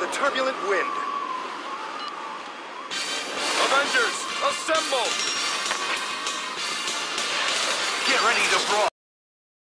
the turbulent wind. Avengers, assemble! Get ready to brawl.